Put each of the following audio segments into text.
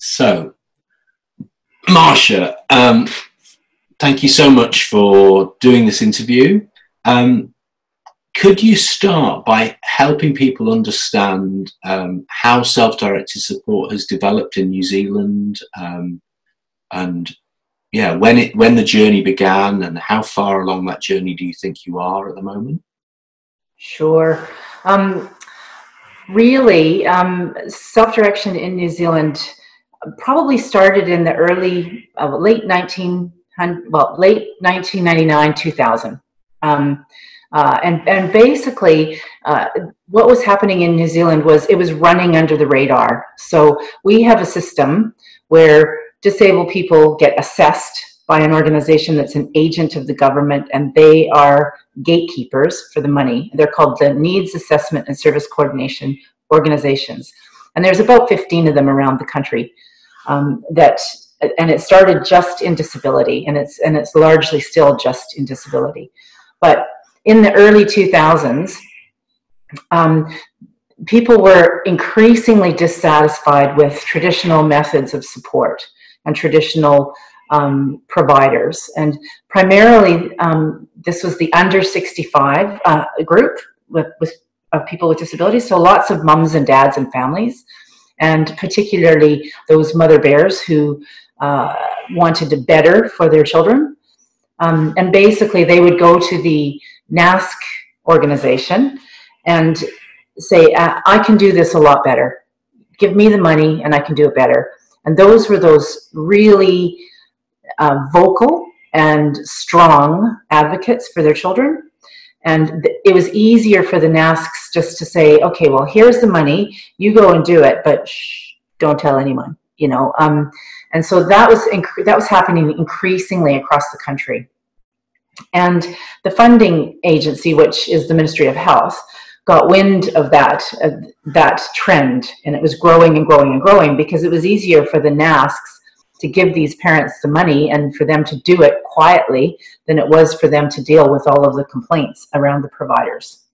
So, Marsha, um, thank you so much for doing this interview. Um, could you start by helping people understand um, how self-directed support has developed in New Zealand um, and yeah, when it when the journey began and how far along that journey do you think you are at the moment? Sure. Um, really, um, self-direction in New Zealand probably started in the early, uh, late 19, well, late 1999, 2000. Um, uh, and, and basically, uh, what was happening in New Zealand was it was running under the radar. So we have a system where disabled people get assessed by an organization that's an agent of the government and they are gatekeepers for the money. They're called the Needs Assessment and Service Coordination Organizations. And there's about 15 of them around the country um, that, and it started just in disability and it's, and it's largely still just in disability. But in the early 2000s, um, people were increasingly dissatisfied with traditional methods of support and traditional um, providers. And primarily, um, this was the under 65 uh, group with, with of people with disabilities. So lots of mums and dads and families, and particularly those mother bears who uh, wanted to better for their children. Um, and basically, they would go to the NASC organization and say, I can do this a lot better. Give me the money and I can do it better. And those were those really uh, vocal and strong advocates for their children. And it was easier for the NASCs just to say, okay, well, here's the money, you go and do it, but shh, don't tell anyone, you know. Um, and so that was that was happening increasingly across the country. And the funding agency, which is the Ministry of Health, got wind of that uh, that trend, and it was growing and growing and growing because it was easier for the NASCs to give these parents the money and for them to do it quietly than it was for them to deal with all of the complaints around the providers.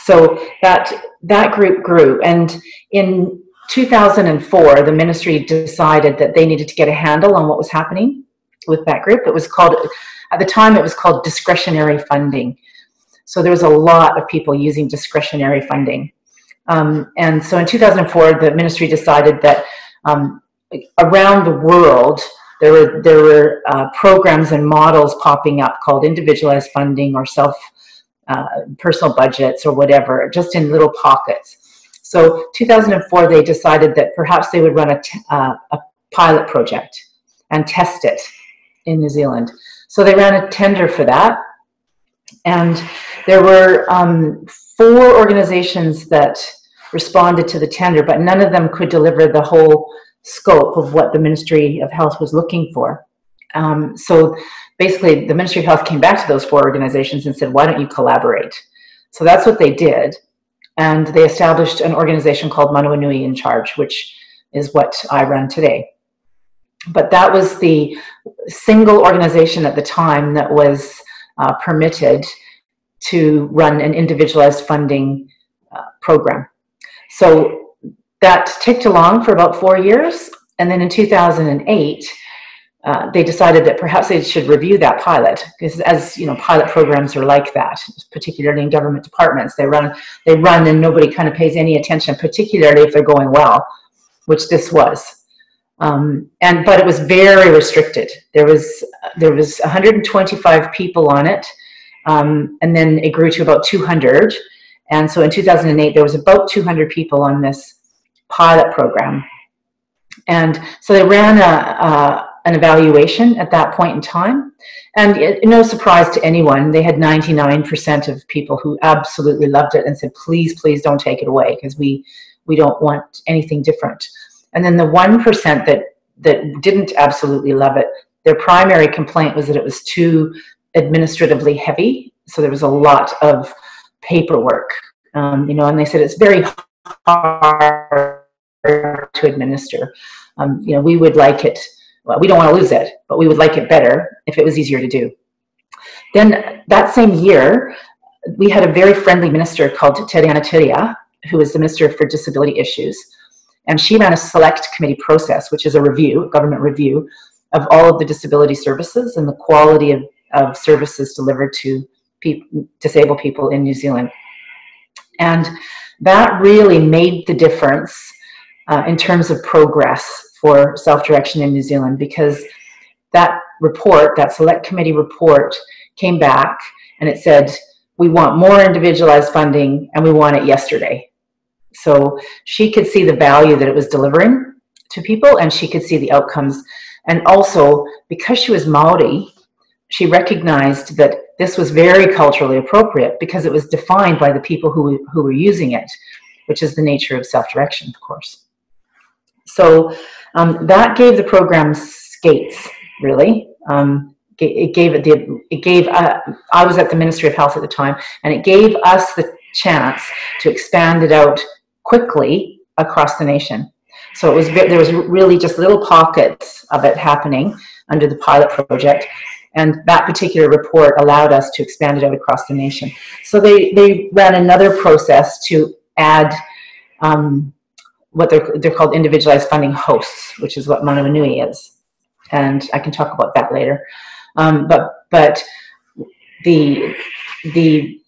So that that group grew, and in 2004, the ministry decided that they needed to get a handle on what was happening with that group. It was called, at the time, it was called discretionary funding. So there was a lot of people using discretionary funding. Um, and so in 2004, the ministry decided that um, around the world, there were, there were uh, programs and models popping up called individualized funding or self uh, personal budgets or whatever, just in little pockets. So 2004, they decided that perhaps they would run a, uh, a pilot project and test it in New Zealand. So they ran a tender for that. And there were um, four organizations that responded to the tender, but none of them could deliver the whole scope of what the Ministry of Health was looking for. Um, so basically, the Ministry of Health came back to those four organizations and said, why don't you collaborate? So that's what they did. And they established an organization called Manawanui in Charge, which is what I run today. But that was the single organization at the time that was uh, permitted to run an individualized funding uh, program. So that ticked along for about four years. And then in 2008, uh, they decided that perhaps they should review that pilot because as you know pilot programs are like that particularly in government departments. They run they run and nobody kind of pays any attention particularly if they're going well which this was. Um, and but it was very restricted. There was there was 125 people on it um, and then it grew to about 200 and so in 2008 there was about 200 people on this pilot program and so they ran a, a an evaluation at that point in time. And it, no surprise to anyone, they had 99% of people who absolutely loved it and said, please, please don't take it away because we, we don't want anything different. And then the 1% that, that didn't absolutely love it, their primary complaint was that it was too administratively heavy. So there was a lot of paperwork, um, you know, and they said it's very hard to administer. Um, you know, we would like it well, we don't want to lose it, but we would like it better if it was easier to do. Then that same year, we had a very friendly minister called Tariana Turia, who was the Minister for Disability Issues. And she ran a select committee process, which is a review, government review, of all of the disability services and the quality of, of services delivered to pe- disabled people in New Zealand. And that really made the difference uh, in terms of progress for self direction in New Zealand because that report, that select committee report, came back and it said, we want more individualized funding and we want it yesterday. So she could see the value that it was delivering to people and she could see the outcomes. And also, because she was Maori, she recognized that this was very culturally appropriate because it was defined by the people who, who were using it, which is the nature of self direction, of course. So um, that gave the program skates, really. Um, it gave it the it gave uh, I was at the Ministry of Health at the time, and it gave us the chance to expand it out quickly across the nation. So it was there was really just little pockets of it happening under the pilot project, and that particular report allowed us to expand it out across the nation. So they they ran another process to add. Um, what they're, they're called individualized funding hosts, which is what Manawanui is. And I can talk about that later. Um, but but the the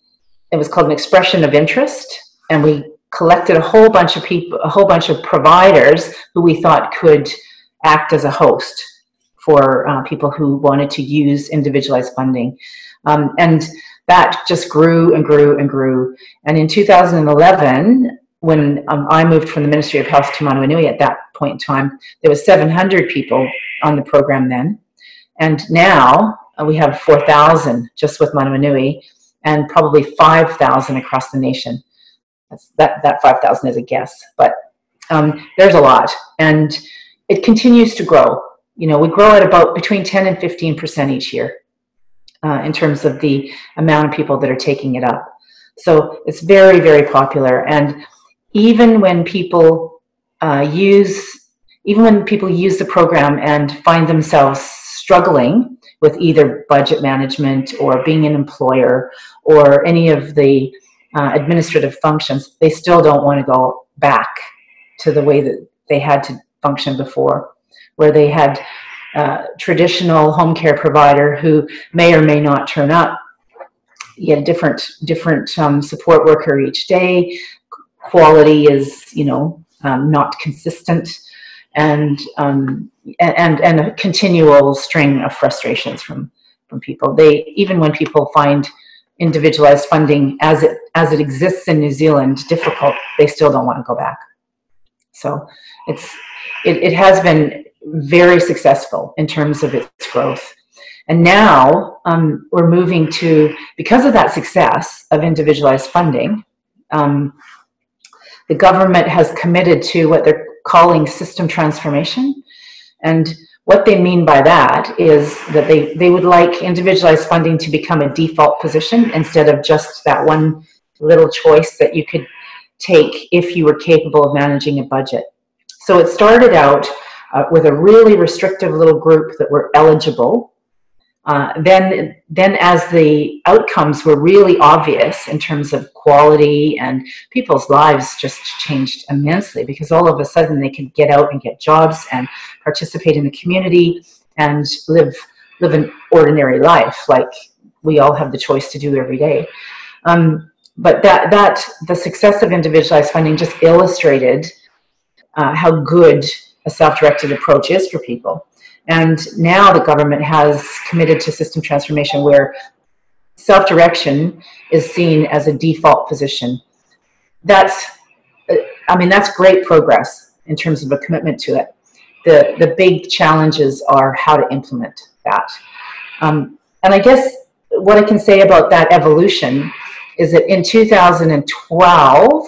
it was called an expression of interest, and we collected a whole bunch of people, a whole bunch of providers who we thought could act as a host for uh, people who wanted to use individualized funding, um, and that just grew and grew and grew. And in 2011, when um, I moved from the Ministry of Health to Manawanui at that point in time, there was 700 people on the program then. And now uh, we have 4,000 just with Manawanui and probably 5,000 across the nation. That's, that that 5,000 is a guess, but um, there's a lot. And it continues to grow. You know, we grow at about between 10 and 15% each year uh, in terms of the amount of people that are taking it up. So it's very, very popular. And even when people uh, use even when people use the program and find themselves struggling with either budget management or being an employer or any of the uh, administrative functions, they still don't want to go back to the way that they had to function before, where they had uh, traditional home care provider who may or may not turn up. You a different different um, support worker each day quality is, you know, um, not consistent, and, um, and and a continual string of frustrations from from people. They even when people find individualized funding as it as it exists in New Zealand difficult, they still don't want to go back. So it's it, it has been very successful in terms of its growth. And now um, we're moving to, because of that success of individualized funding, um, the government has committed to what they're calling system transformation. And what they mean by that is that they, they would like individualized funding to become a default position instead of just that one little choice that you could take if you were capable of managing a budget. So it started out uh, with a really restrictive little group that were eligible uh, then, then as the outcomes were really obvious in terms of quality and people's lives just changed immensely because all of a sudden they could get out and get jobs and participate in the community and live live an ordinary life like we all have the choice to do every day. Um, but that that the success of individualized funding just illustrated uh, how good a self-directed approach is for people and now the government has committed to system transformation where self direction is seen as a default position. That's, I mean, that's great progress in terms of a commitment to it. The, the big challenges are how to implement that. Um, and I guess what I can say about that evolution is that in 2012,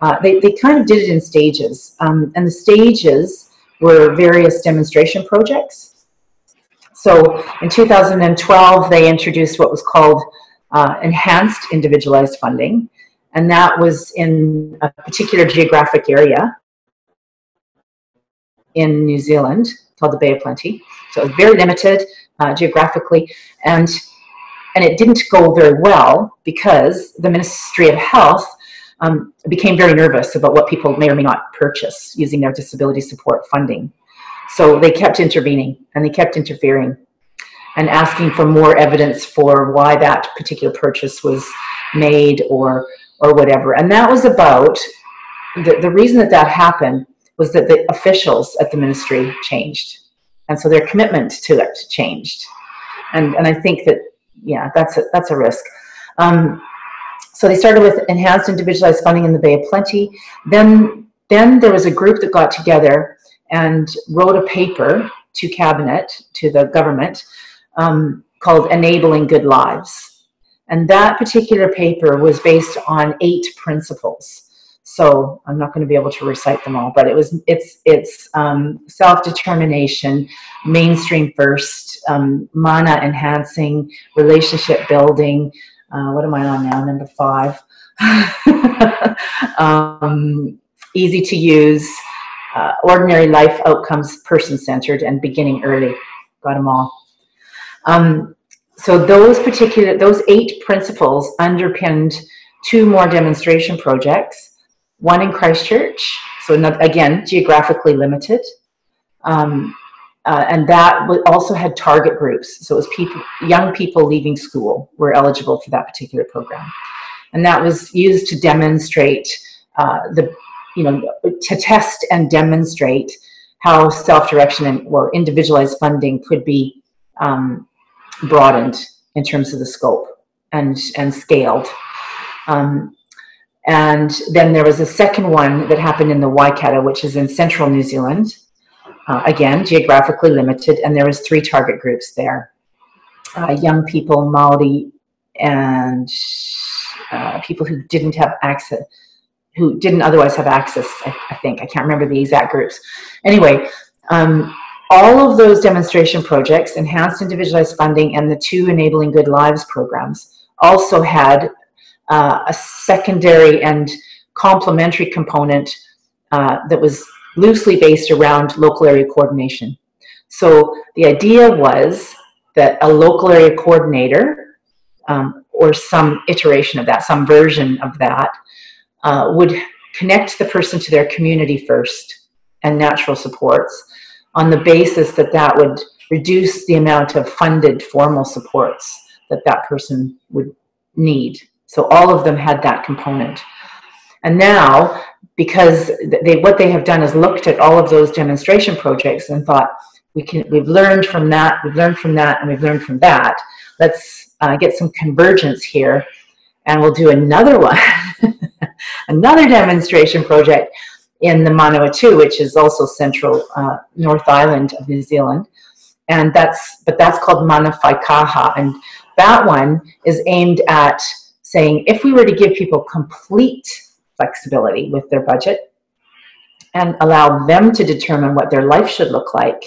uh, they, they kind of did it in stages. Um, and the stages were various demonstration projects. So in 2012, they introduced what was called uh, enhanced individualized funding, and that was in a particular geographic area in New Zealand called the Bay of Plenty. So it was very limited uh, geographically, and and it didn't go very well because the Ministry of Health um, became very nervous about what people may or may not purchase using their disability support funding. So they kept intervening and they kept interfering and asking for more evidence for why that particular purchase was made or or whatever. And that was about the, the reason that that happened was that the officials at the ministry changed. And so their commitment to it changed. And, and I think that, yeah, that's a, that's a risk. Um, so they started with enhanced individualized funding in the Bay of Plenty. Then, then there was a group that got together and wrote a paper to cabinet, to the government, um, called Enabling Good Lives. And that particular paper was based on eight principles. So I'm not going to be able to recite them all, but it was it's it's um, self-determination, mainstream first, um, mana enhancing, relationship building. Uh, what am I on now? Number five. um, easy to use, uh, ordinary life outcomes, person centered, and beginning early. Got them all. Um, so those particular, those eight principles underpinned two more demonstration projects, one in Christchurch, so not, again, geographically limited, um, uh, and that also had target groups. So it was people, young people leaving school were eligible for that particular program. And that was used to demonstrate uh, the, you know, to test and demonstrate how self-direction and or individualized funding could be um, broadened in terms of the scope and, and scaled. Um, and then there was a second one that happened in the Waikato, which is in central New Zealand. Uh, again, geographically limited, and there was three target groups there. Uh, young people, Maori, and uh, people who didn't have access, who didn't otherwise have access, I, I think. I can't remember the exact groups. Anyway, um, all of those demonstration projects, enhanced individualized funding and the two enabling good lives programs also had uh, a secondary and complementary component uh, that was loosely based around local area coordination. So the idea was that a local area coordinator um, or some iteration of that, some version of that, uh, would connect the person to their community first and natural supports on the basis that that would reduce the amount of funded formal supports that that person would need. So all of them had that component. And now, because they, what they have done is looked at all of those demonstration projects and thought, we can, we've learned from that, we've learned from that, and we've learned from that. Let's uh, get some convergence here, and we'll do another one, another demonstration project in the Manawatu, which is also central uh, North Island of New Zealand. And that's, but that's called Mana Whaikaha. And that one is aimed at saying if we were to give people complete flexibility with their budget and allow them to determine what their life should look like,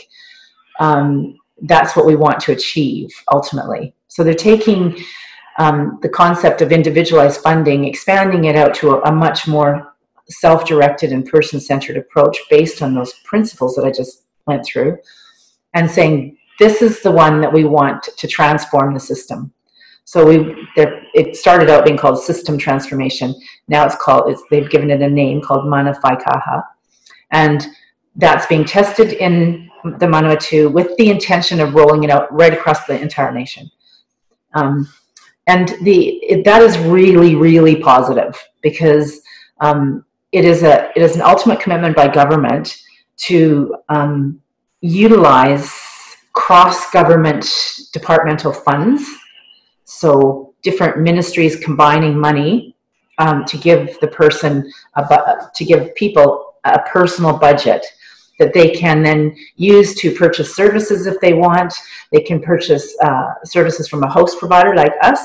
um, that's what we want to achieve ultimately. So they're taking um, the concept of individualized funding, expanding it out to a, a much more self-directed and person-centered approach based on those principles that I just went through and saying this is the one that we want to transform the system. So we it started out being called system transformation. Now it's called it's, they've given it a name called Mana Whaikaha. And that's being tested in the Manawatu with the intention of rolling it out right across the entire nation. Um, and the it, that is really, really positive because um, it is a it is an ultimate commitment by government to um, utilize cross government departmental funds. So different ministries combining money um, to give the person a, to give people a personal budget that they can then use to purchase services if they want. They can purchase uh, services from a host provider like us,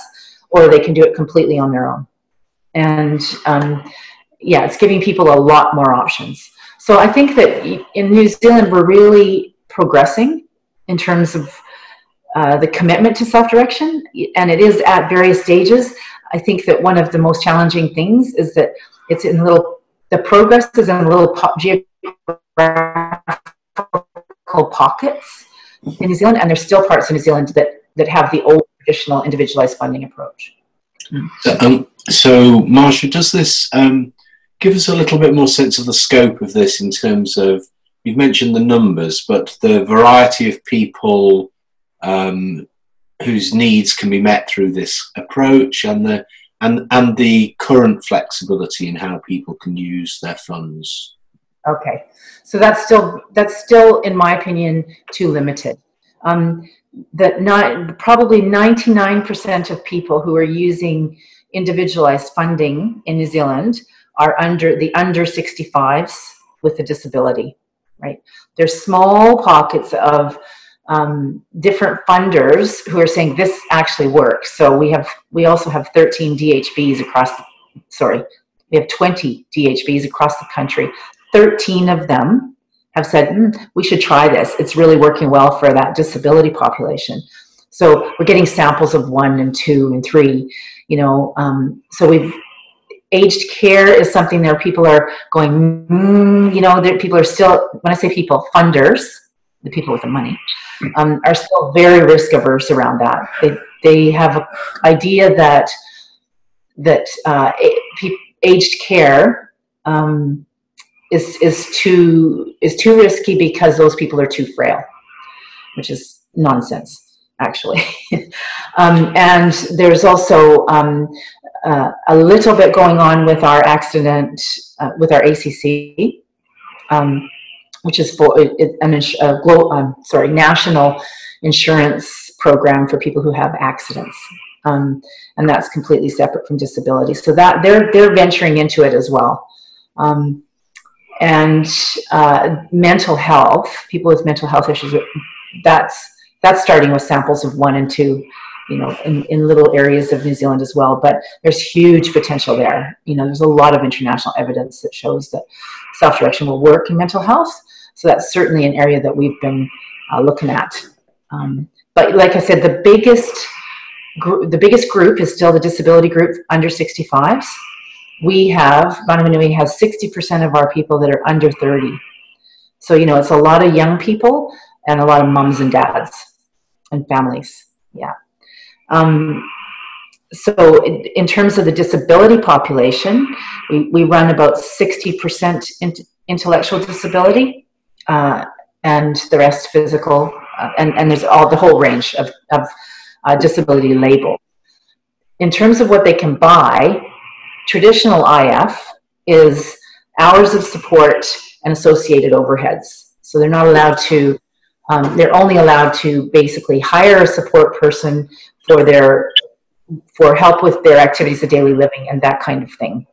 or they can do it completely on their own. And um, yeah, it's giving people a lot more options. So I think that in New Zealand, we're really progressing in terms of uh, the commitment to self-direction, and it is at various stages. I think that one of the most challenging things is that it's in little, the progress is in little po- geographical pockets in New Zealand, and there's still parts of New Zealand that, that have the old traditional individualized funding approach. So I'm, so, Marsha, does this um, give us a little bit more sense of the scope of this in terms of you've mentioned the numbers, but the variety of people um, whose needs can be met through this approach and the and and the current flexibility in how people can use their funds. Okay, so that's still that's still, in my opinion, too limited. Um, that not probably 99% of people who are using individualized funding in New Zealand are under the under 65s with a disability, right? There's small pockets of um, different funders who are saying this actually works. So we have we also have 13 DHBs across. The, Sorry, we have 20 DHBs across the country. 13 of them have said mm, we should try this. It's really working well for that disability population. So we're getting samples of one and two and three. You know, um, so we've aged care is something there. People are going, mm, you know, people are still. When I say people, funders, the people with the money um, are still very risk averse around that. They, they have an idea that that uh, aged care um, is is too is too risky because those people are too frail, which is nonsense actually. um, and there's also um, uh, a little bit going on with our accident uh, with our ACC. Um, which is for an a global, um, sorry, national insurance program for people who have accidents. Um, and that's completely separate from disability. So that they're they're venturing into it as well. Um, and uh, mental health, people with mental health issues, that's that's starting with samples of one and two, you know, in, in little areas of New Zealand as well. But there's huge potential there. You know, there's a lot of international evidence that shows that self-direction will work in mental health. So that's certainly an area that we've been uh, looking at. Um, but like I said, the biggest the biggest group is still the disability group under 65s. We have Manawanui has 60% of our people that are under 30. So you know, it's a lot of young people and a lot of mums and dads and families. Yeah. Um, so in, in, terms of the disability population, we, we run about 60% in, intellectual disability uh, and the rest physical, uh, and, and there's all the whole range of, of uh, disability label. In terms of what they can buy, traditional IF is hours of support and associated overheads. So they're not allowed to, um, they're only allowed to basically hire a support person for their, for help with their activities of daily living and that kind of thing.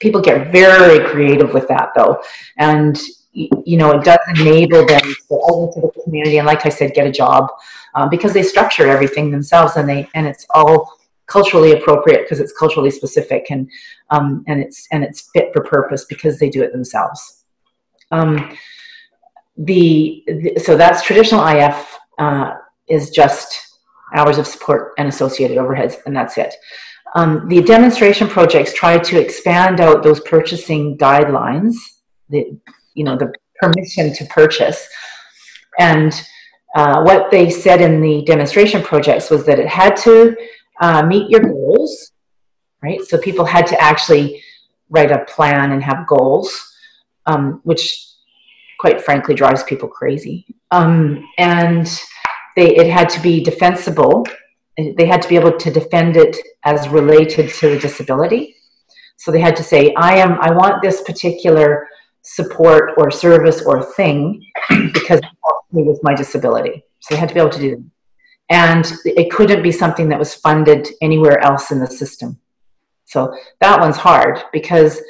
People get very creative with that though. And you know, it does enable them to go into the community and, like I said, get a job um, because they structure everything themselves and they and it's all culturally appropriate because it's culturally specific and um, and it's and it's fit for purpose because they do it themselves. Um, the, the, so that's traditional IF uh, is just hours of support and associated overheads, and that's it. Um, the demonstration projects try to expand out those purchasing guidelines. The, you know the permission to purchase. And uh, what they said in the demonstration projects was that it had to uh, meet your goals right? So people had to actually write a plan and have goals um, which quite frankly drives people crazy. Um, and they, it had to be defensible. They had to be able to defend it as related to the disability. So they had to say i am i want this particular support or service or thing because it with my disability. So they had to be able to do that. And it couldn't be something that was funded anywhere else in the system. So that one's hard because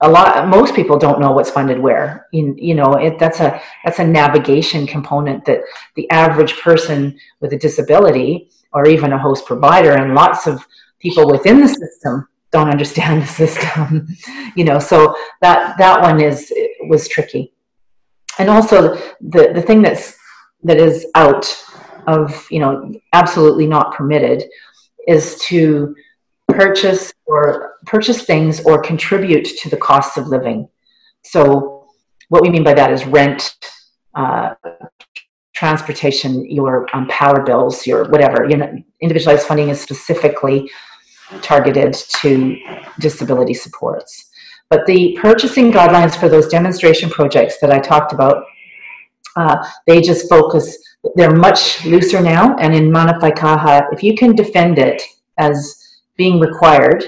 a lot most people don't know what's funded where you, you know it, that's a that's a navigation component that the average person with a disability or even a host provider and lots of people within the system don't understand the system you know so that that one is was tricky. And also the the thing that's that is out of you know absolutely not permitted is to purchase or purchase things or contribute to the costs of living. So what we mean by that is rent uh, transportation your um, power bills your whatever you know individualized funding is specifically targeted to disability supports. But the purchasing guidelines for those demonstration projects that I talked about, uh, they just focus, they're much looser now. And in Mana Kaha, if you can defend it as being required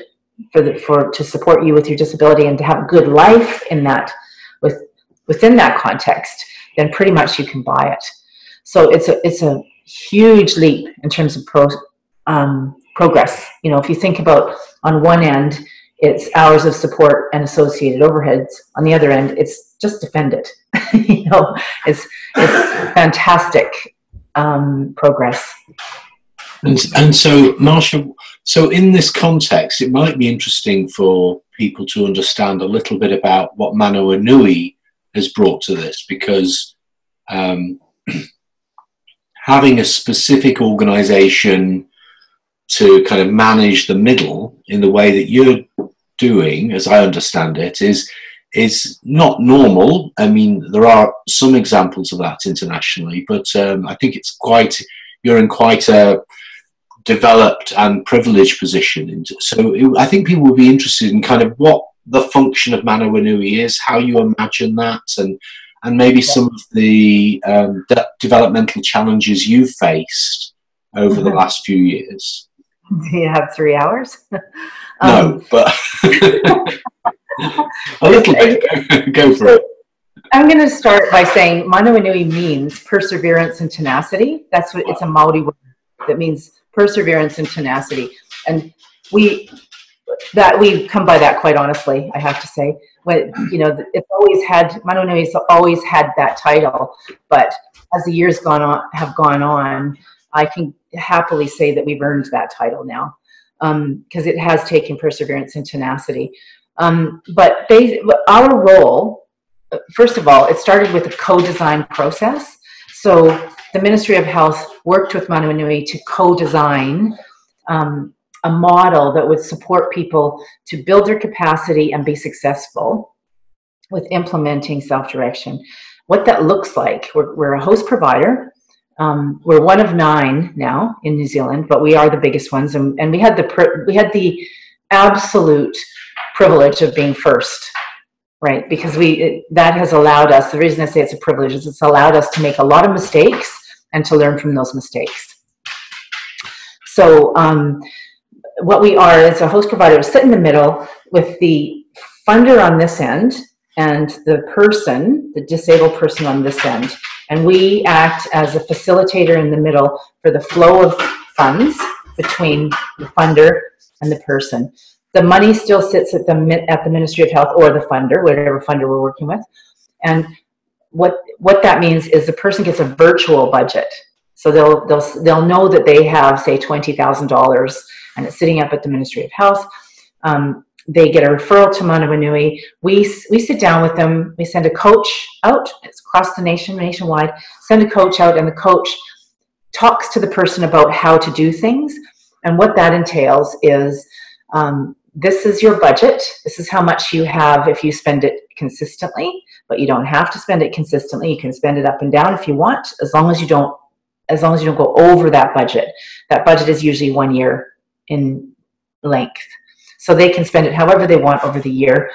for, the, for to support you with your disability and to have a good life in that, with, within that context, then pretty much you can buy it. So it's a, it's a huge leap in terms of pro, um, progress. You know, if you think about on one end, it's hours of support and associated overheads. On the other end, it's just defend it. you know, it's it's fantastic um, progress. And, and so, Marsha, so in this context, it might be interesting for people to understand a little bit about what Manawanui has brought to this, because um, having a specific organisation to kind of manage the middle in the way that you're doing, as I understand it, is is not normal. I mean, there are some examples of that internationally, but um, I think it's quite you're in quite a developed and privileged position. So it, I think people would be interested in kind of what the function of Manawanui is, how you imagine that, and and maybe some of the um, de- developmental challenges you've faced over the mm-hmm. last few years. Do you have three hours? no, um, but a little bit. Go, for it. I'm going to start by saying Manawanui means perseverance and tenacity. That's what it's a Maori word that means perseverance and tenacity. And we that we come by that quite honestly, I have to say. When you know, it's always had Manawanui's always had that title, but as the years gone on have gone on, I can happily say that we've earned that title now because um, it has taken perseverance and tenacity. Um, but they, our role, first of all, it started with a co-design process. So the Ministry of Health worked with Manu Manawanui to co-design um, a model that would support people to build their capacity and be successful with implementing self-direction. What that looks like, we're, we're a host provider um, we're one of nine now in New Zealand, but we are the biggest ones, and, and we had the we had the absolute privilege of being first, right? Because we it, that has allowed us. The reason I say it's a privilege is it's allowed us to make a lot of mistakes and to learn from those mistakes. So um, what we are as a host provider. We sit in the middle with the funder on this end and the person, the disabled person on this end and we act as a facilitator in the middle for the flow of funds between the funder and the person. The money still sits at the at the Ministry of Health or the funder, whatever funder we're working with. And what what that means is the person gets a virtual budget. So they'll they'll they'll know that they have say twenty thousand dollars and it's sitting up at the Ministry of Health. Um, they get a referral to Manawanui. We, we sit down with them. We send a coach out. It's across the nation, nationwide. Send a coach out, and the coach talks to the person about how to do things. And what that entails is um, this is your budget. This is how much you have if you spend it consistently, but you don't have to spend it consistently. You can spend it up and down if you want, as long as you don't as long as you don't go over that budget. That budget is usually one year in length so they can spend it however they want over the year.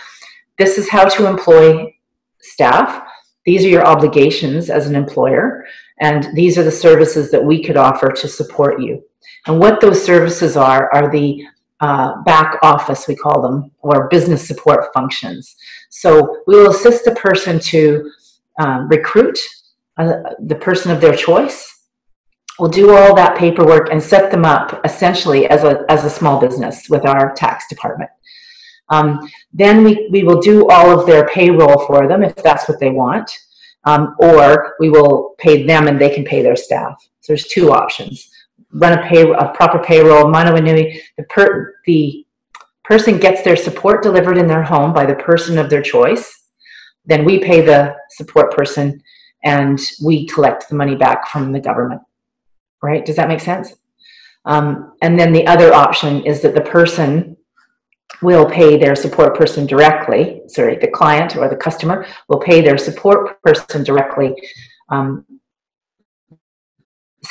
This is how to employ staff. These are your obligations as an employer, and these are the services that we could offer to support you. And what those services are are the uh, back office, we call them, or business support functions. So we will assist the person to um, recruit uh, the person of their choice We'll do all that paperwork and set them up essentially as a, as a small business with our tax department. Um, then we, we will do all of their payroll for them if that's what they want, um, or we will pay them and they can pay their staff. So there's two options. Run a, pay, a proper payroll, Manawanui, the, per, the person gets their support delivered in their home by the person of their choice. Then we pay the support person and we collect the money back from the government right? Does that make sense? Um, and then the other option is that the person will pay their support person directly. Sorry, the client or the customer will pay their support person directly. Um,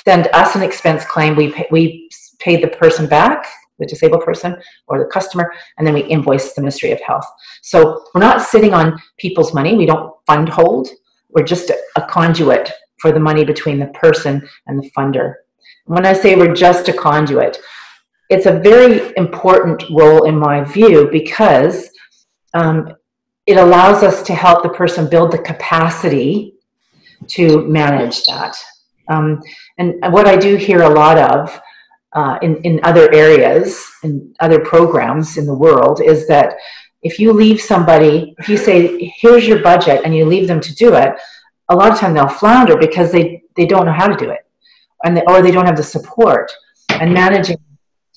send us an expense claim. We pay, we pay the person back the disabled person or the customer, and then we invoice the Ministry of Health. So we're not sitting on people's money. We don't fund hold. We're just a, a conduit for the money between the person and the funder. When I say we're just a conduit, it's a very important role in my view because um, it allows us to help the person build the capacity to manage that. Um, and what I do hear a lot of uh, in, in other areas, in other programs in the world, is that if you leave somebody, if you say, here's your budget, and you leave them to do it, a lot of time they'll flounder because they, they don't know how to do it, and they, or they don't have the support. And managing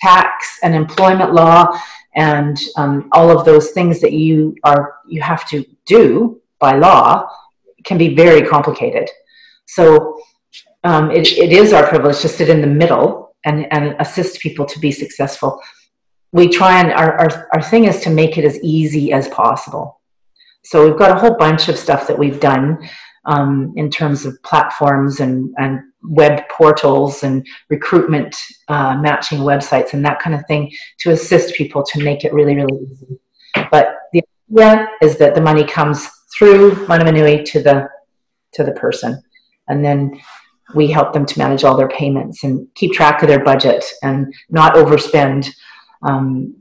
tax and employment law and um, all of those things that you are you have to do by law can be very complicated. So um, it, it is our privilege to sit in the middle and, and assist people to be successful. We try and our, our, our thing is to make it as easy as possible. So we've got a whole bunch of stuff that we've done um, in terms of platforms and, and web portals and recruitment uh, matching websites and that kind of thing to assist people to make it really, really easy. But the idea is that the money comes through Manawanui to the to the person, and then we help them to manage all their payments and keep track of their budget and not overspend. Um,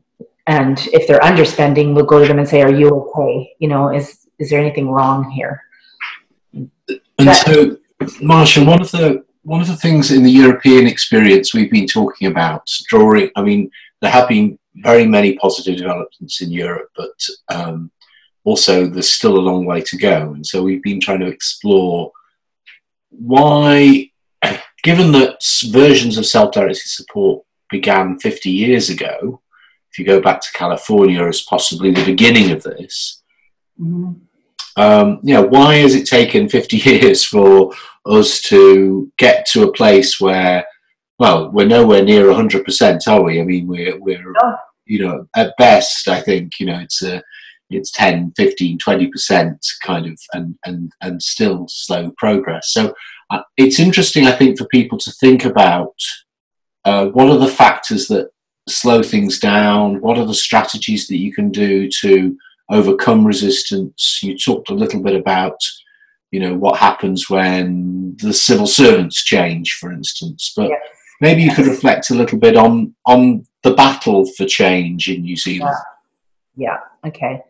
and if they're underspending, we'll go to them and say, "Are you okay? You know, is is there anything wrong here?" And so, Marsha, one of the one of the things in the European experience we've been talking about, drawing. I mean, there have been very many positive developments in Europe, but um, also there's still a long way to go. And so we've been trying to explore why, given that versions of self-directed support began 50 years ago, if you go back to California as possibly the beginning of this, mm-hmm. Um, you know, why has it taken 50 years for us to get to a place where, well, we're nowhere near 100%, are we? I mean, we're, we're oh. you know, at best, I think, you know, it's a, it's 10, 15, 20% kind of, and, and, and still slow progress. So uh, it's interesting, I think, for people to think about uh, what are the factors that slow things down? What are the strategies that you can do to overcome resistance? You talked a little bit about, you know, what happens when the civil servants change, for instance, but yes. maybe you could reflect a little bit on on the battle for change in New Zealand. Yeah. yeah. Okay.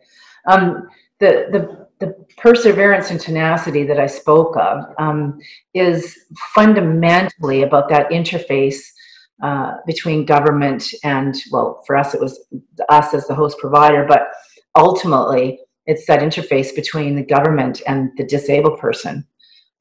Um, the, the, the perseverance and tenacity that I spoke of um, is fundamentally about that interface uh, between government and, well, for us, it was us as the host provider, but ultimately, it's that interface between the government and the disabled person.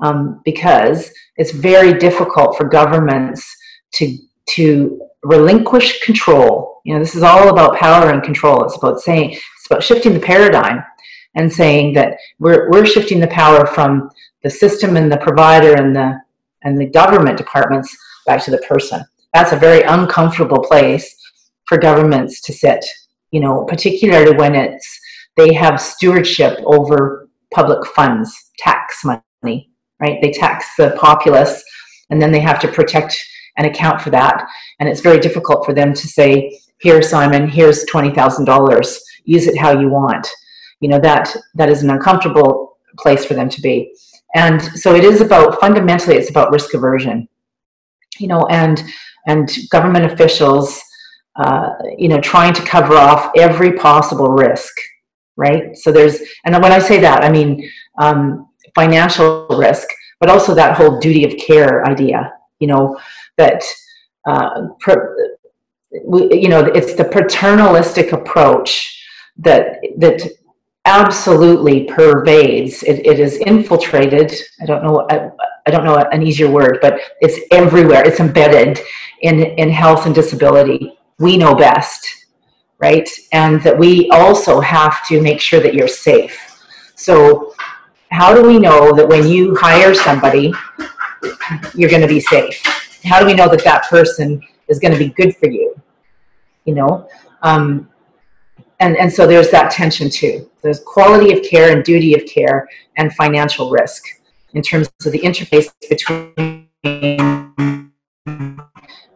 Um, because it's very difficult for governments to to relinquish control. You know, this is all about power and control. It's about saying it's about shifting the paradigm and saying that we're we're shifting the power from the system and the provider and the and the government departments back to the person. That's a very uncomfortable place for governments to sit. You know, particularly when it's they have stewardship over public funds, tax money, right? They tax the populace and then they have to protect and account for that. And it's very difficult for them to say, here, Simon, here's $20,000, use it how you want. You know, that, that is an uncomfortable place for them to be. And so it is about, fundamentally, it's about risk aversion. You know, and, and government officials, uh, you know, trying to cover off every possible risk, right? So there's, and when I say that, I mean um, financial risk, but also that whole duty of care idea, you know, that uh, you know it's the paternalistic approach that that absolutely pervades. It, it is infiltrated i don't know I, I don't know an easier word but it's everywhere. It's embedded in in health and disability we know best right? And that we also have to make sure that you're safe. So how do we know that when you hire somebody you're going to be safe? How do we know that that person is going to be good for you you know? Um, and and so there's that tension too. There's quality of care and duty of care and financial risk in terms of the interface between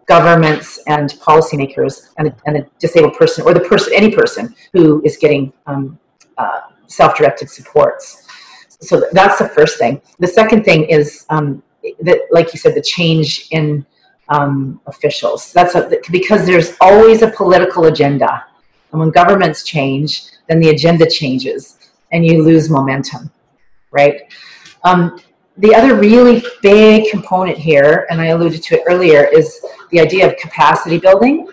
governments and policymakers and a, and a disabled person or the person, any person who is getting um, uh, self-directed supports. So that's the first thing. The second thing is um, that, like you said, the change in um, officials. That's a, because there's always a political agenda, and when governments change, then the agenda changes, and you lose momentum, right? Um, the other really big component here, and I alluded to it earlier, is the idea of capacity building.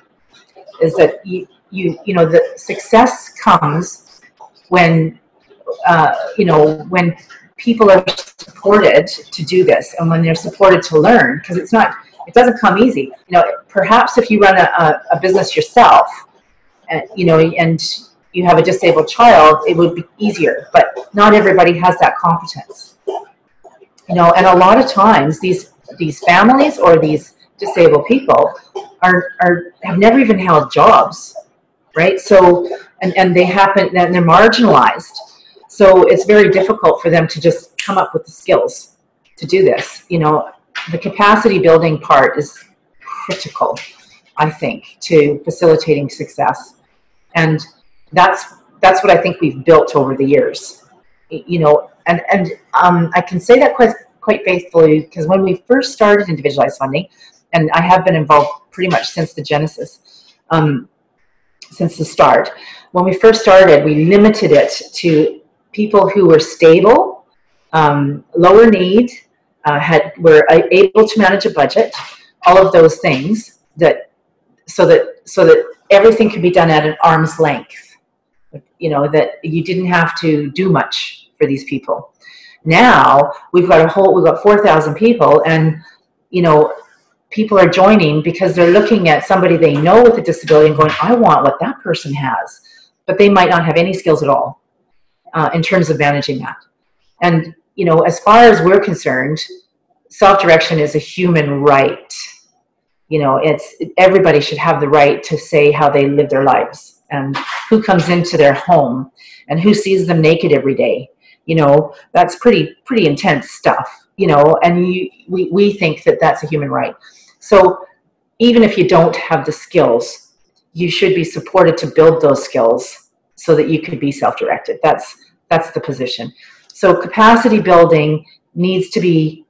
Is that you you you know the success comes when uh, you know when people are supported to do this and when they're supported to learn because it's not it doesn't come easy you know perhaps if you run a, a business yourself and, you know and you have a disabled child it would be easier but not everybody has that competence you know and a lot of times these these families or these disabled people are are have never even held jobs right? So and and they happen and they're marginalized. So it's very difficult for them to just come up with the skills to do this you know? The capacity building part is critical i think to facilitating success. And that's that's what i think we've built over the years you know and and um, I can say that quite quite faithfully because when we first started individualized funding, and I have been involved pretty much since the genesis, um, since the start. When we first started, we limited it to people who were stable, um, lower need, uh, had were able to manage a budget, all of those things that so that so that everything could be done at an arm's length. You know that you didn't have to do much for these people. Now we've got a whole, we've got 4,000 people and, you know, people are joining because they're looking at somebody they know with a disability and going, I want what that person has. But they might not have any skills at all uh, in terms of managing that. And, you know, as far as we're concerned, self-direction is a human right. You know, it's everybody should have the right to say how they live their lives and who comes into their home and who sees them naked every day you know that's pretty pretty intense stuff you know and you, we, we think that that's a human right. So even if you don't have the skills you should be supported to build those skills so that you could be self-directed. That's that's the position. So capacity building needs to be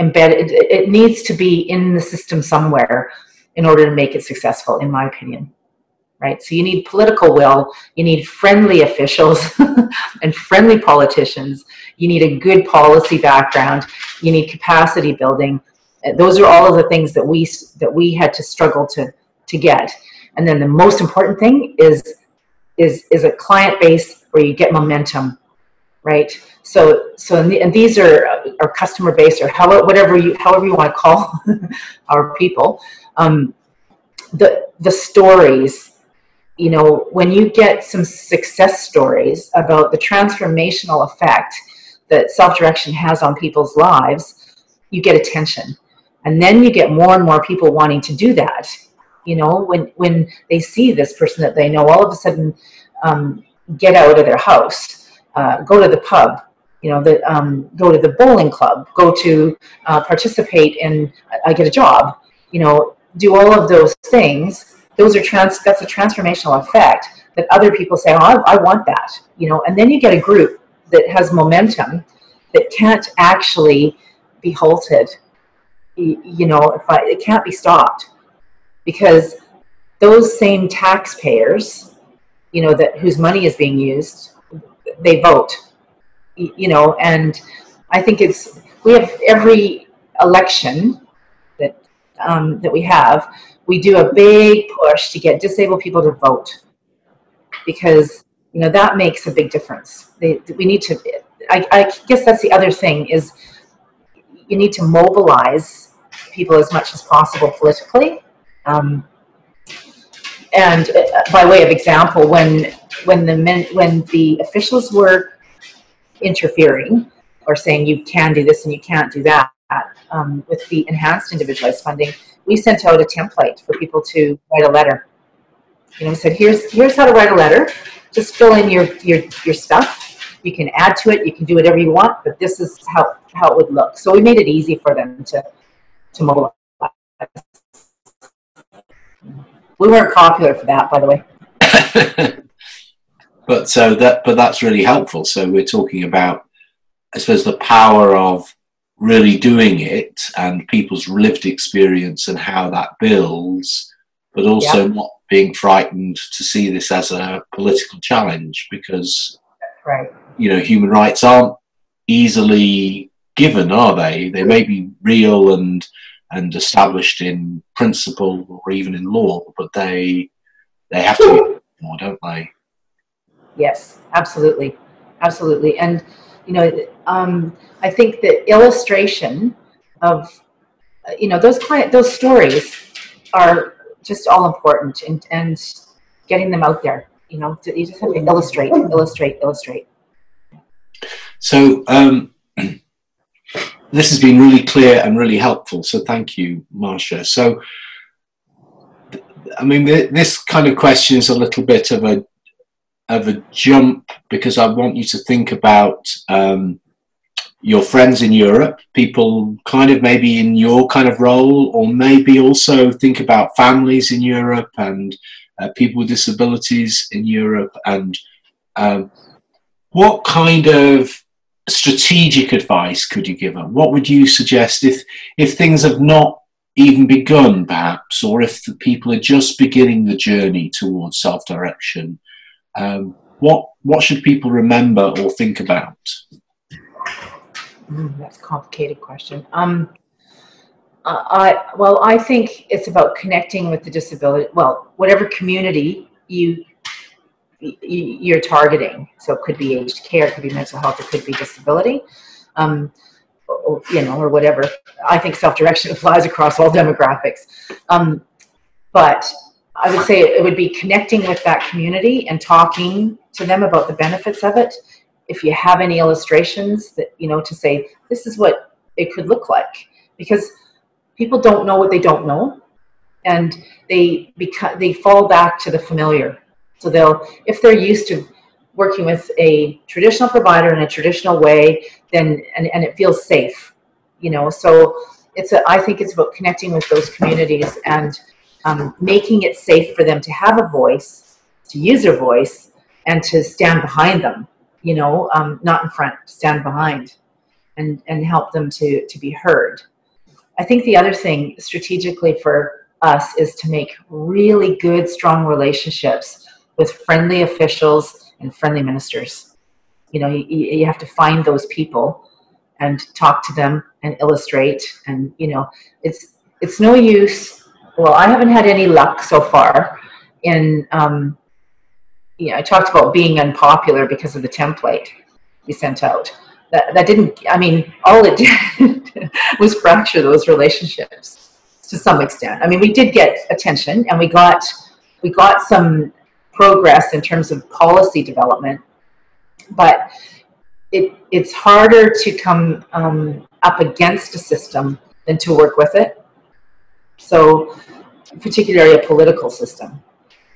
embedded it needs to be in the system somewhere in order to make it successful in my opinion right? So you need political will, you need friendly officials and friendly politicians, you need a good policy background, you need capacity building. Uh, those are all of the things that we that we had to struggle to to get. And then the most important thing is is is a client base where you get momentum, right? So so and these are our customer base or how whatever you however you want to call our people. Um, the the stories you know, when you get some success stories about the transformational effect that self-direction has on people's lives, you get attention. And then you get more and more people wanting to do that. You know, when, when they see this person that they know all of a sudden um, get out of their house, uh, go to the pub, you know, the, um, go to the bowling club, go to uh, participate in, I get a job, you know, do all of those things those are trans that's a transformational effect that other people say oh I, I want that you know? And then you get a group that has momentum that can't actually be halted you know if I, it can't be stopped. Because those same taxpayers you know that whose money is being used they vote you know? And i think it's we have every election um, that we have we do a big push to get disabled people to vote because you know that makes a big difference. They, we need to. I, I guess that's the other thing is you need to mobilize people as much as possible politically. Um, and uh, by way of example, when when the men, when the officials were interfering or saying you can do this and you can't do that um, with the enhanced individualized funding, we sent out a template for people to write a letter. You know, we said, here's, here's how to write a letter. Just fill in your, your, your stuff. You can add to it. You can do whatever you want, but this is how, how it would look. So we made it easy for them to, to mobilize. We weren't popular for that, by the way. but so that but that's really helpful. So we're talking about, I suppose, the power of really doing it and people's lived experience and how that builds, but also not being frightened to see this as a political challenge because right. you know human rights aren't easily given, are they? They may be real and and established in principle or even in law, but they they have to be more, don't they? Yes, absolutely, absolutely. And you know, um, I think the illustration of you know those client those stories are just all important and and getting them out there. You know, you just have to illustrate, illustrate, illustrate. So um, this has been really clear and really helpful. So thank you, Marsha. So, I mean, this kind of question is a little bit of a of a jump because I want you to think about um, your friends in Europe, people kind of maybe in your kind of role, or maybe also think about families in Europe and uh, people with disabilities in Europe, and um, what kind of strategic advice could you give them? What would you suggest if if things have not even begun, perhaps, or if the people are just beginning the journey towards self direction? Um, what what should people remember or think about? Mm, that's a complicated question. Um, I well, I think it's about connecting with the disability. Well, whatever community you you're targeting. So it could be aged care, it could be mental health, it could be disability, um, you know, or whatever. I think self-direction applies across all demographics. Um, but I would say it would be connecting with that community and talking to them about the benefits of it. If you have any illustrations that, you know, to say, this is what it could look like. Because people don't know what they don't know. And they, they fall back to the familiar so they'll, if they're used to working with a traditional provider in a traditional way, then and, and it feels safe, you know. So it's a, I think it's about connecting with those communities and um, making it safe for them to have a voice, to use their voice, and to stand behind them. You know, um, not in front, stand behind, and and help them to to be heard. I think the other thing strategically for us is to make really good, strong relationships with friendly officials and friendly ministers. You know, you, you have to find those people and talk to them and illustrate. And you know, it's it's no use. Well, I haven't had any luck so far in. Um, yeah, I talked about being unpopular because of the template we sent out. That, that didn't, I mean, all it did was fracture those relationships to some extent. I mean, we did get attention and we got, we got some progress in terms of policy development, but it, it's harder to come um, up against a system than to work with it. So, particularly a political system.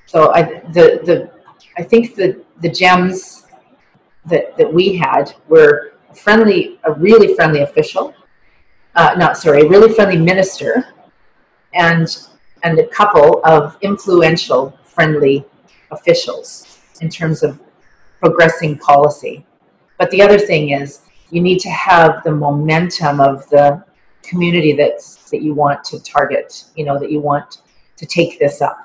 So, I, the, the, I think the, the gems that, that we had were a friendly, a really friendly official, uh, not sorry, a really friendly minister, and and a couple of influential, friendly officials in terms of progressing policy. But the other thing is you need to have the momentum of the community that's that you want to target, you know, that you want to take this up.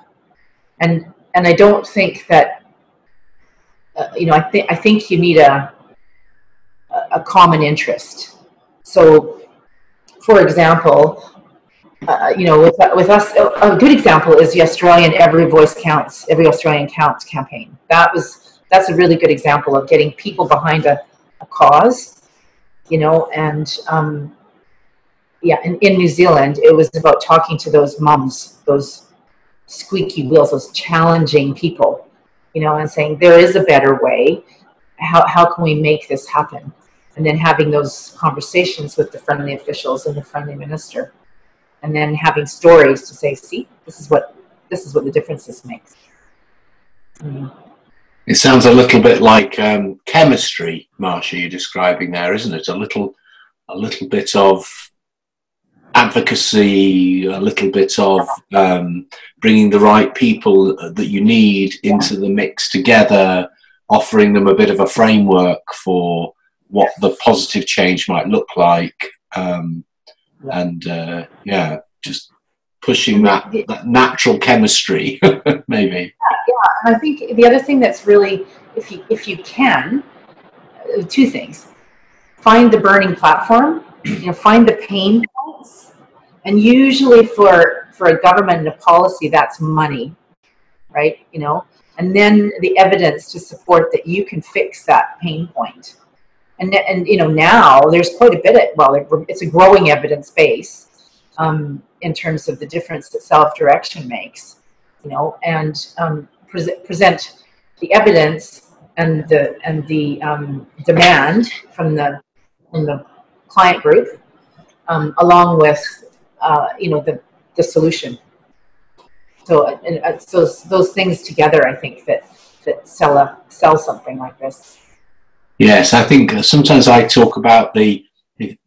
And and I don't think that uh, you know, I think I think you need a a common interest. So, for example, uh, you know, with, with us, a good example is the Australian Every Voice Counts, Every Australian Counts campaign. That was, that's a really good example of getting people behind a, a cause, you know, and um, yeah, in, in New Zealand, it was about talking to those mums, those squeaky wheels, those challenging people, you know, and saying there is a better way. How, how can we make this happen? And then having those conversations with the friendly officials and the friendly minister and then having stories to say, see, this is what this is what the differences makes. Mm. It sounds a little bit like um, chemistry, Marsha, you're describing there, isn't it? A little, a little bit of advocacy, a little bit of um, bringing the right people that you need into the mix together, offering them a bit of a framework for what the positive change might look like, um, and uh, yeah, just pushing that, that natural chemistry, maybe. Yeah, and I think the other thing that's really, if you if you can, uh, two things: find the burning platform, you know, find the pain points, and usually for for a government and a policy, that's money, right? You know, and then the evidence to support that you can fix that pain point. And and you know now there's quite a bit of well, it's a growing evidence base um, in terms of the difference that self direction makes, you know, and um, pre- present the evidence and the and the um, demand from the from the client group, um, along with uh, you know the the solution. So, and, uh, so those things together, I think that that sell a sell something like this. Yes, I think sometimes I talk about the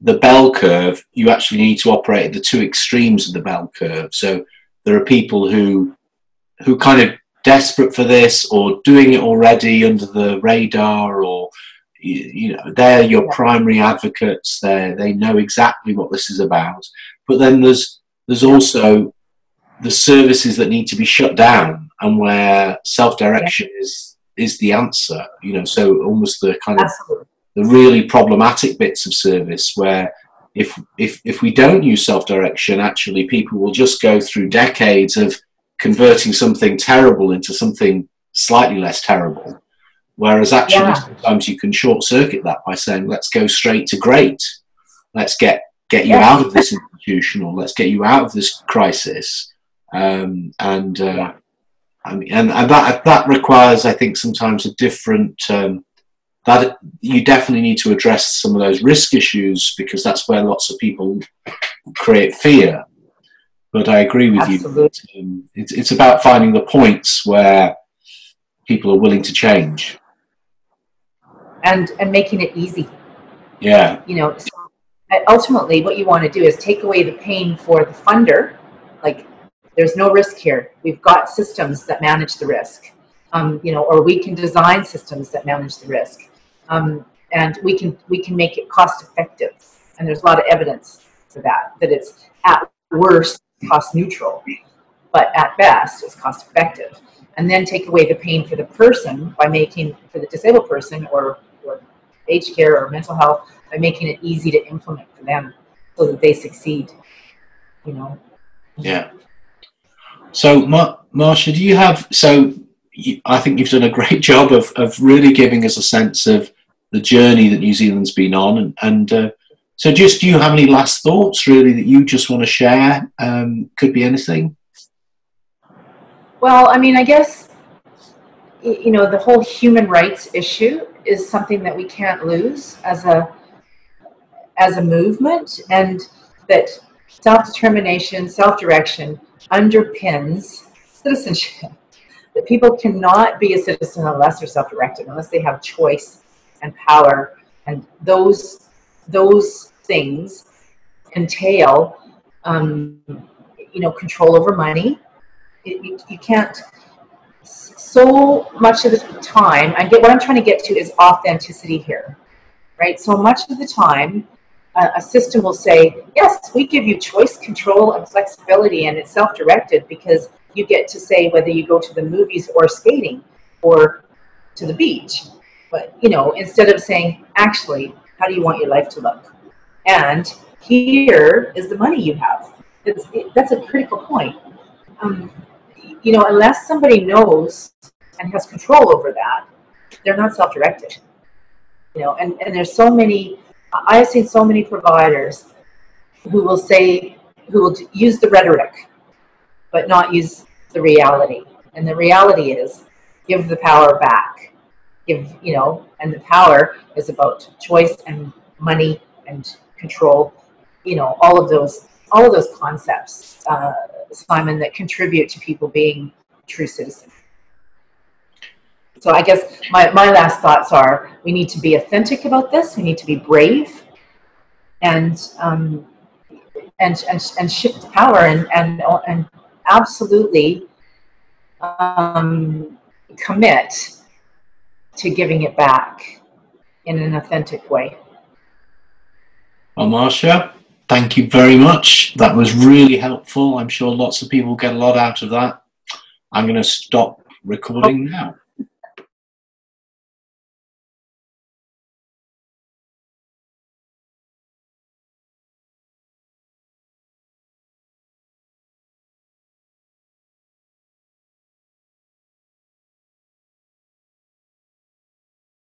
the bell curve. You actually need to operate at the two extremes of the bell curve. So there are people who who kind of desperate for this or doing it already under the radar or you, you know they're your yeah. primary advocates they they know exactly what this is about but then there's there's also the services that need to be shut down and where self-direction yeah. is is the answer you know so almost the kind of the really problematic bits of service where if if if we don't use self-direction actually people will just go through decades of converting something terrible into something slightly less terrible whereas actually yeah. sometimes you can short circuit that by saying let's go straight to great let's get get you yeah. out of this institution or let's get you out of this crisis um, and uh, I mean, and, and that that requires, I think, sometimes a different. Um, that you definitely need to address some of those risk issues because that's where lots of people create fear. But I agree with Absolutely. you. Um, it's, it's about finding the points where people are willing to change and and making it easy. Yeah. You know, so ultimately, what you want to do is take away the pain for the funder, like there's no risk here. We've got systems that manage the risk, um, you know, or we can design systems that manage the risk, um, and we can we can make it cost effective. And there's a lot of evidence for that. That it's at worst cost neutral, but at best it's cost effective. And then take away the pain for the person by making for the disabled person or, or aged care or mental health by making it easy to implement for them so that they succeed. You know. Yeah. So, Mar- Marsha, do you have? So, you, I think you've done a great job of, of really giving us a sense of the journey that New Zealand's been on, and, and uh, so just do you have any last thoughts really that you just want to share? Um, could be anything. Well, I mean, I guess you know the whole human rights issue is something that we can't lose as a as a movement, and that self determination, self direction underpins citizenship. That people cannot be a citizen unless they're self-directed, unless they have choice and power, and those those things entail, um, you know, control over money. It, you, you can't. So much of the time, I get what I'm trying to get to is authenticity here, right? So much of the time, a system will say, yes, we give you choice, control, and flexibility, and it's self-directed because you get to say whether you go to the movies or skating or to the beach. But, you know, instead of saying, actually, how do you want your life to look? And here is the money you have. It, that's a critical point. Um, you know, unless somebody knows and has control over that, they're not self-directed. You know, and, and there's so many I have seen so many providers who will say, who will use the rhetoric, but not use the reality. And the reality is, give the power back. Give, you know, and the power is about choice and money and control. You know, all of those, all of those concepts, uh, Simon, that contribute to people being true citizens. So I guess my, my last thoughts are we need to be authentic about this. We need to be brave. And, um, and, and, and shift power and, and, and absolutely um, commit to giving it back in an authentic way. Marsha, thank you very much. That was really helpful. I'm sure lots of people get a lot out of that. I'm going to stop recording oh. now.